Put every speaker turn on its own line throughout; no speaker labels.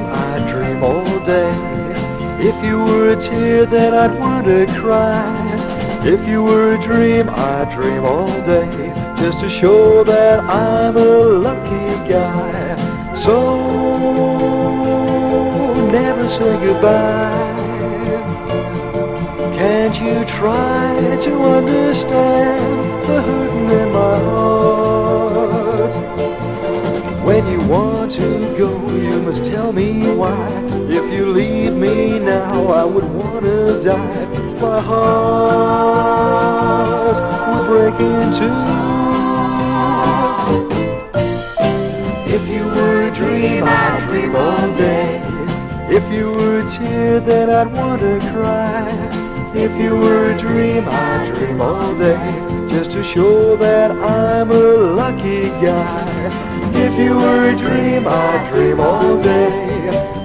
I'd dream all day. If you were a tear, then I'd want to cry. If you were a dream, I'd dream all day. Just to show that I'm a lucky guy. So say goodbye. Can't you try to understand the hurting in my heart? When you want to go, you must tell me why. If you leave me now, I would want to die. My heart will break in two. If you were a dream, I'd dream all day. If you were a tear, then I'd want to cry. If you were a dream, I'd dream all day. Just to show that I'm a lucky guy. If you were a dream, I'd dream all day.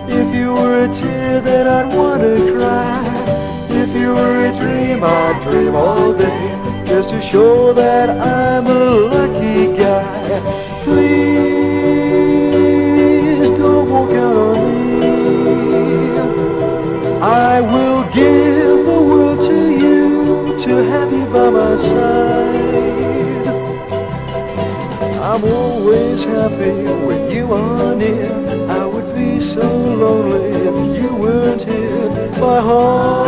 If you were a tear, then I'd want to cry. If you were a dream, I'd dream all day. Just to show that I'm a lucky guy. Please I will give the world to you to have you by my side. I'm always happy when you are near. I would be so lonely if you weren't here. My heart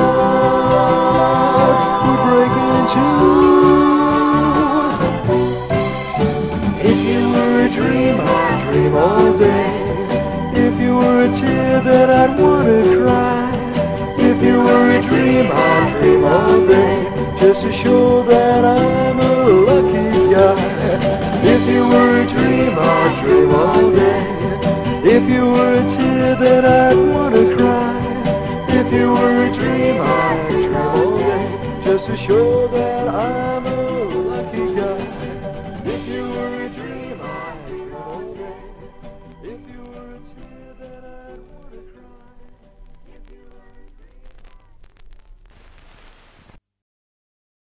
would break in two. If you were a dream, I'd dream all day. If you were a tear, then I'd want to cry dream on, dream all day, just to show that I'm a lucky guy. If you were a dream I'd dream all day, if you were a tear that I'd wanna cry. If you were a dream on, dream all day, just to show that I'm